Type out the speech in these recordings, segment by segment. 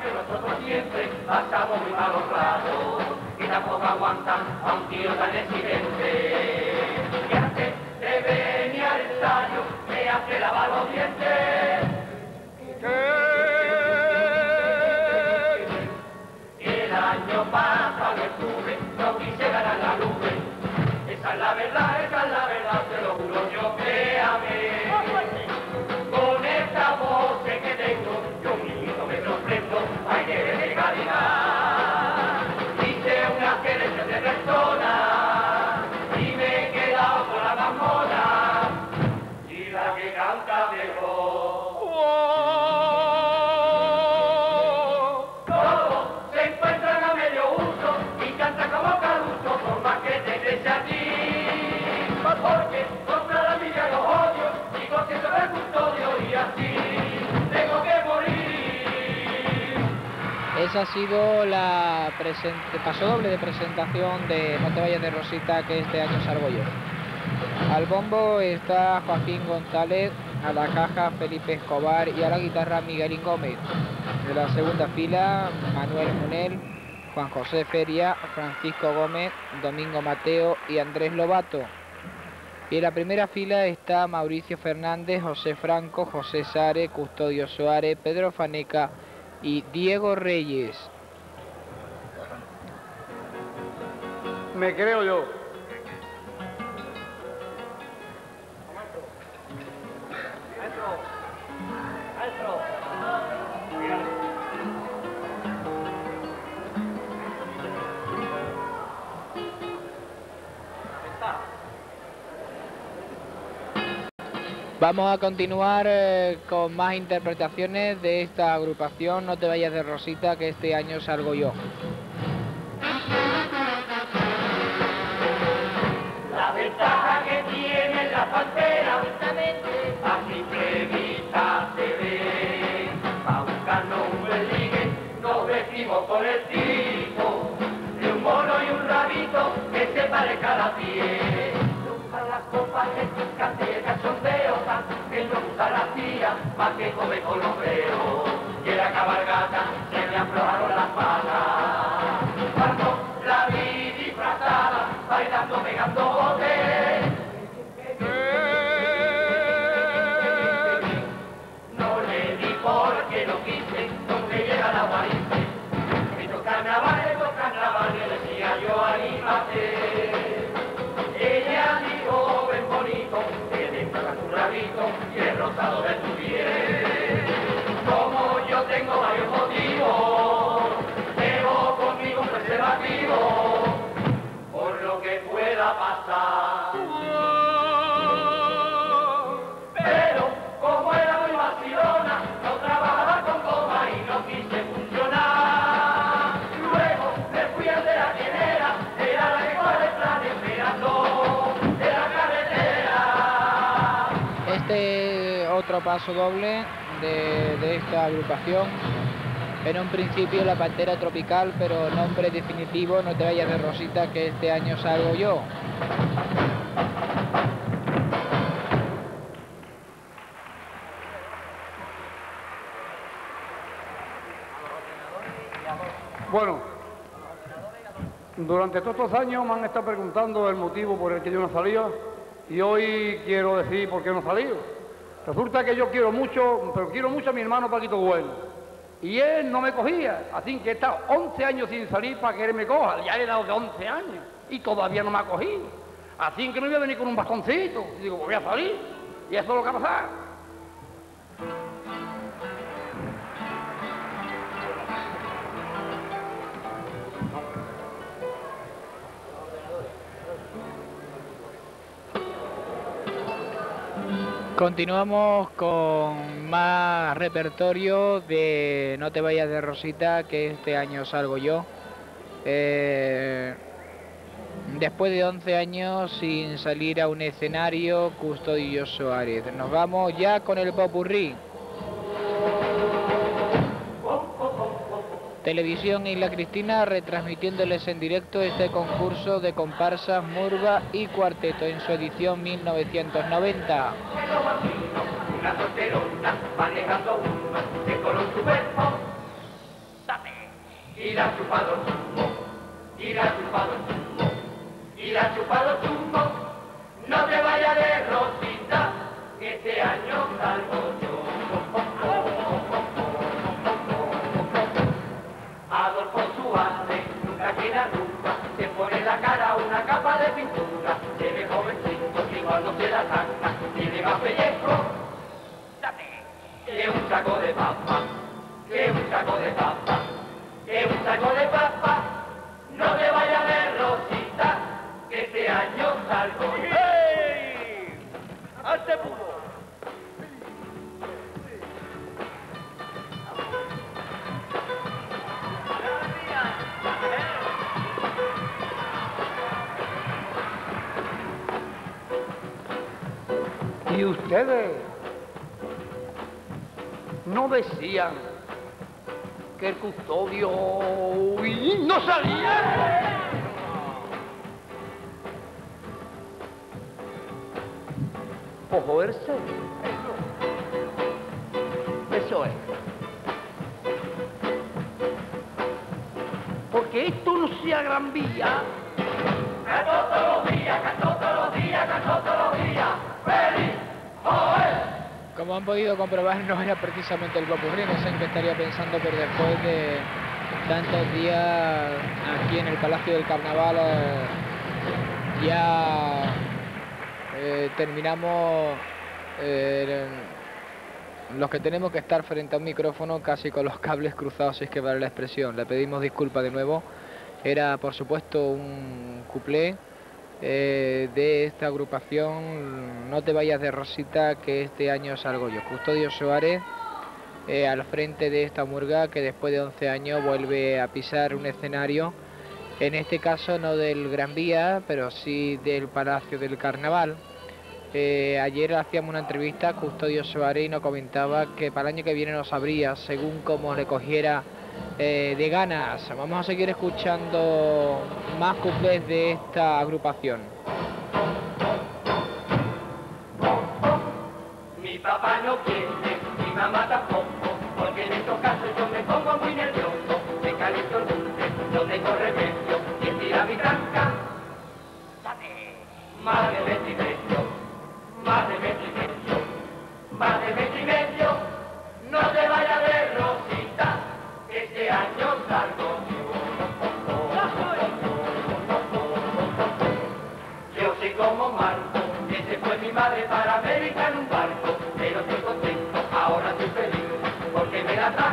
cambio nosotros siempre pasamos muy malos ratos y tampoco aguantan a un tío tan exigente. Esa ha sido la paso doble de presentación de No te vayas de Rosita que este año salgo yo. Al bombo está Joaquín González, a la caja Felipe Escobar y a la guitarra Miguelín Gómez. De la segunda fila Manuel Munel, Juan José Feria, Francisco Gómez, Domingo Mateo y Andrés Lobato. Y en la primera fila está Mauricio Fernández, José Franco, José Sare, Custodio Soares, Pedro Faneca y Diego Reyes. Me creo yo. Vamos a continuar eh, con más interpretaciones de esta agrupación No te vayas de Rosita que este año salgo yo. La ventaja que tiene la pantera, a simple vista se ve. Pa' un buen ligue, nos vestimos con el tipo de un mono y un rabito que se parezca a la piel. Las copas, el picante más que come con los y el rosado de tu piel. Como yo tengo varios motivos, doble de, de esta agrupación. En un principio la Pantera Tropical, pero nombre definitivo No te vayas de Rosita que este año salgo yo. Bueno, durante todos estos años me han estado preguntando el motivo por el que yo no salía y hoy quiero decir por qué no salido. Resulta que yo quiero mucho, pero quiero mucho a mi hermano Paquito Bueno. Y él no me cogía, así que he estado 11 años sin salir para que él me coja. Ya he dado de 11 años y todavía no me ha cogido. Así que no voy a venir con un bastoncito. Y digo, voy a salir. Y eso es lo que ha pasado. Continuamos con más repertorio de No te vayas de Rosita, que este año salgo yo. Eh, después de 11 años sin salir a un escenario, Custodio Soares. Nos vamos ya con el popurrí. Televisión Isla Cristina retransmitiéndoles en directo este concurso de comparsas, murga y cuarteto en su edición 1990. Una solterona manejando uno que color su cuerpo chupado zumo, y la chupado zumo, y la chupado zumo. No te vayas de rosita, este año salgo yo. Cara una capa de pintura, ve jovencito y cuando se la saca, tiene más pellejo. Que un saco de papa, que un saco de papa, que un saco de papa, no te vayas de rosita, que este año salgo yo. ¡Ey! ¡Hazte puro! Y ustedes no decían que el custodio no salía. Por joderse. Eso es. Porque esto no sea gran vía. Cantó todos los días, cantó todos los días, cantó Como han podido comprobar, no era precisamente el popurrí, no sé en qué estaría pensando, pero después de tantos días aquí en el Palacio del Carnaval, eh, ya eh, terminamos eh, los que tenemos que estar frente a un micrófono casi con los cables cruzados, si es que vale la expresión. Le pedimos disculpas de nuevo. Era, por supuesto, un cuplé eh, de esta agrupación No te vayas de Rosita, que este año salgo yo. Custodio Suárez, eh, al frente de esta murga que después de 11 años vuelve a pisar un escenario, en este caso no del Gran Vía, pero sí del Palacio del Carnaval. Eh, ayer hacíamos una entrevista Custodio Suárez y nos comentaba que para el año que viene nos sabría, según como le cogiera eh, de ganas. Vamos a seguir escuchando más cuplés de esta agrupación. Mi papá no quiere, mi mamá tampoco, porque en estos casos yo me pongo muy nervioso, me caliento el dulce, no tengo remedio, y estira mi tranca. Más de metro y de metro y de madre para América en un barco, pero estoy contento, ahora estoy feliz, porque me la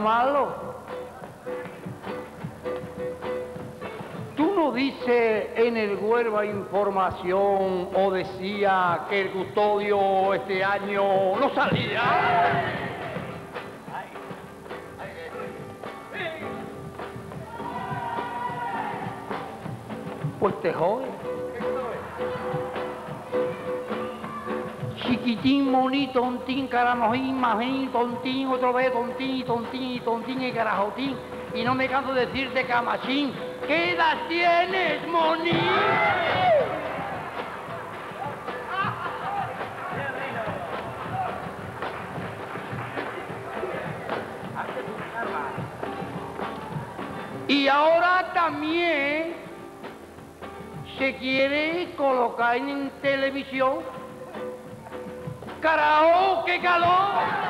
malo. Tú no dices en el Huelva información o decía que el custodio este año no salía. Pues te jode. Chiquitín, monito, tontín, caramojín, majín, tontín, otra vez tontín, tontín, tontín y carajotín. Y no me canso de decirte camachín. ¿Qué edad tienes, monín? Y ahora también se quiere colocar en televisión. ¡Carajo, qué calor!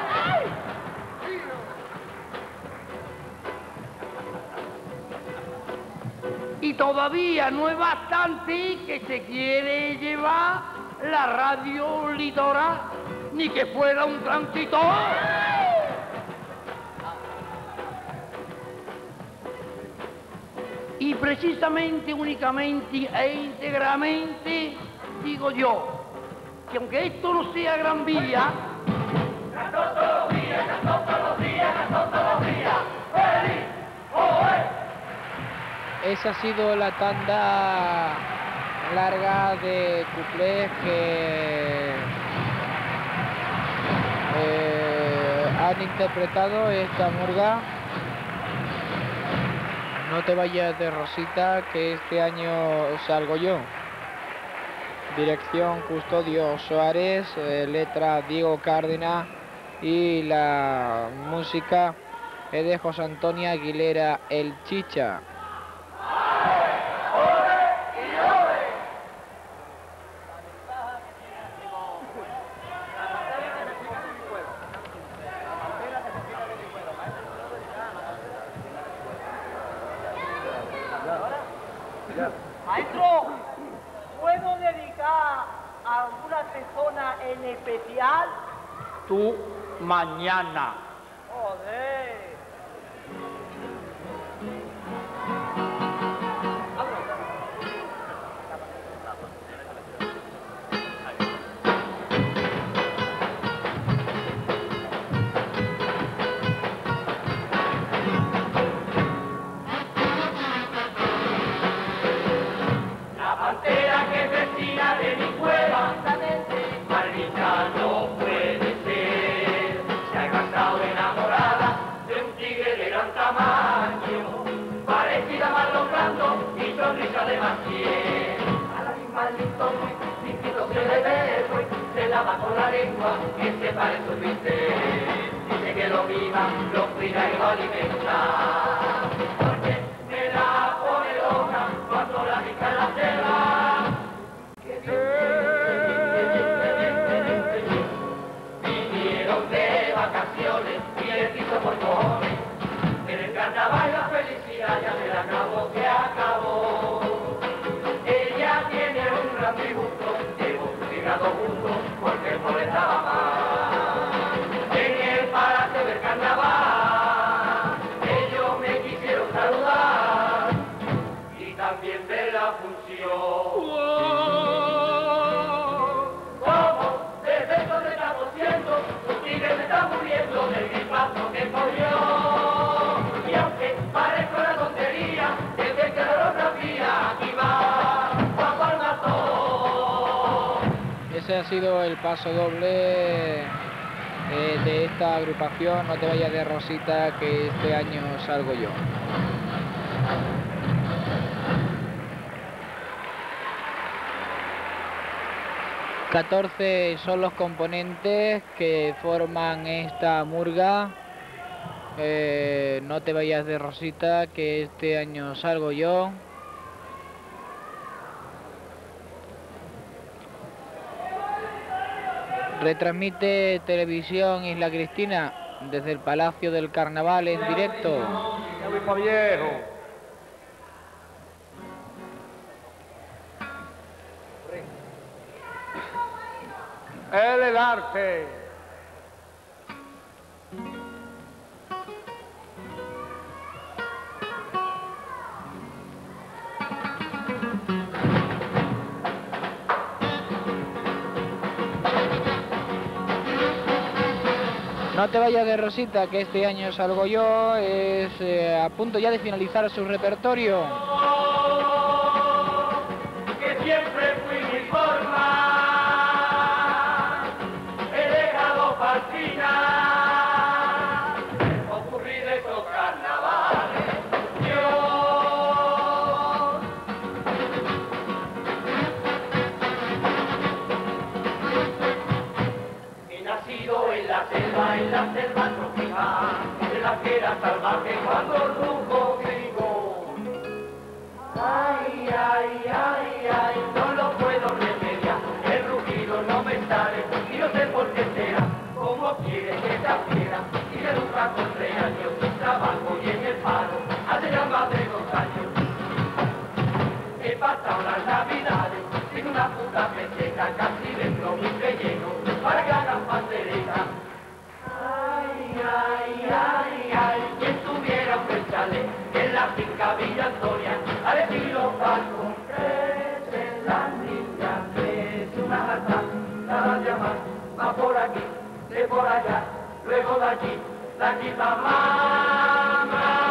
Y todavía no es bastante que se quiere llevar la radio litoral, ni que fuera un transitor. Y precisamente, únicamente e íntegramente, digo yo, que aunque esto no sea gran vía, Cantó todos los días, cantó todos los días, cantó todos los días. ¡Feliz! ¡Oe! Esa ha sido la tanda larga de cuplés que eh, han interpretado esta murga. No te vayas de Rosita, que este año salgo yo. Dirección Custodio Suárez, eh, letra Diego Cárdenas y la música es de José Antonio Aguilera El Chicha. Mañana. La pantera que es vecina de mi cueva, Y sonrisa de Maciel. A la misma maldito sintiéndose de verbo, se lava con la lengua que se parece un bistec. Dice que lo viva, lo cuida y lo alimenta. Porque el pobre ha sido el paso doble eh, de esta agrupación. No te vayas de Rosita, que este año salgo yo. Catorce son los componentes que forman esta murga. Eh, no te vayas de Rosita, que este año salgo yo. Retransmite Televisión Isla Cristina desde el Palacio del Carnaval en directo. Él el arte. No te vayas de Rosita, que este año salgo yo. Es eh, a punto ya de finalizar su repertorio. Una puta peseta, casi dentro mi relleno para que hagan pasteleta. Ay, ay, ay, ay, quien tuviera un chalet en la finca Villa Antonia, a decir los barcos, crecen las niñas, crece una jata, la va por aquí, de por allá, luego de allí, la quita mamá.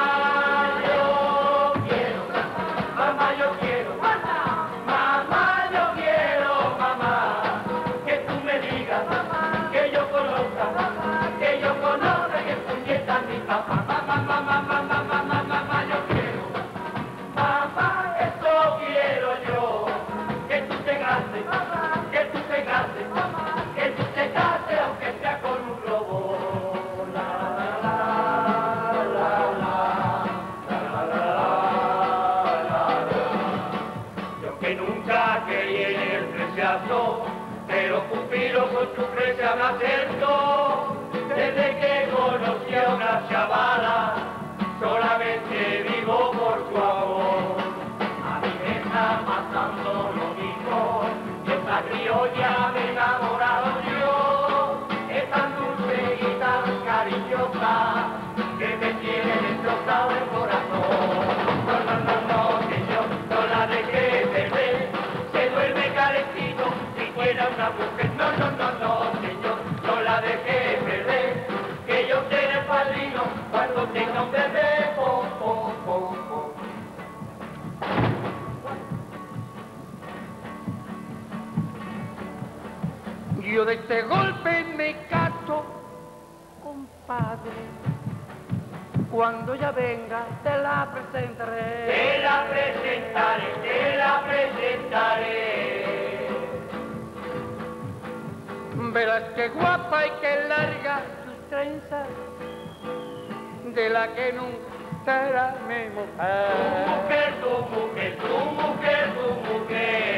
De este golpe me cato, compadre. Cuando ya venga te la presentaré. Te la presentaré, te la presentaré. Verás qué guapa y qué larga sus trenzas, de la que nunca será mi mujer. Tu mujer, tu mujer, tu mujer, tu mujer.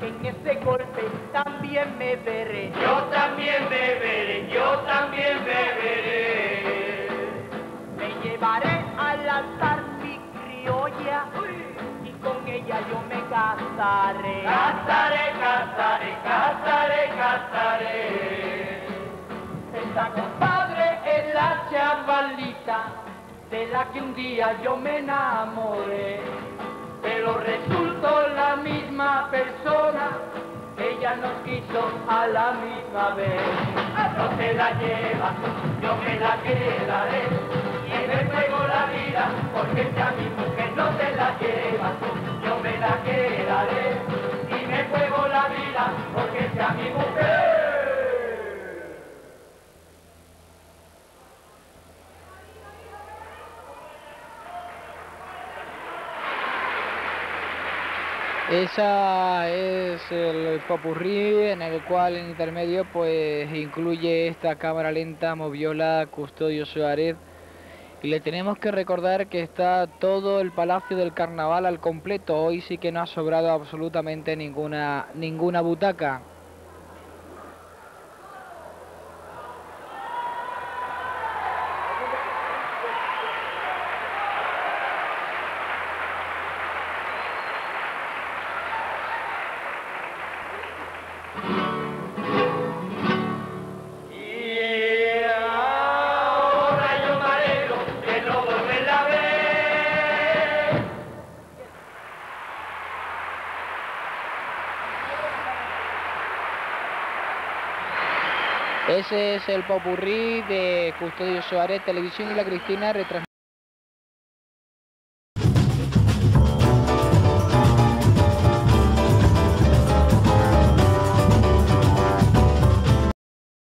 en ese golpe también me veré. Yo también me veré, yo también me veré. Me llevaré al altar mi criolla y con ella yo me casaré. Casaré, casaré, casaré. Esta compadre es la chavalita de la que un día yo me enamoré pero resultó la misma persona, ella nos quiso a la misma vez. No se la lleva, yo me la quedaré, y me juego la vida, porque sea mi mujer no se la lleva, yo me la quedaré, porque sea mi mujer. Esa es el popurrí en el cual en intermedio pues incluye esta cámara lenta Moviola Custodio Suárez le tenemos que recordar que está todo el Palacio del Carnaval al completo. Hoy sí que no ha sobrado absolutamente ninguna ninguna butaca. Es el popurrí de Custodio Suárez, Televisión y la Cristina,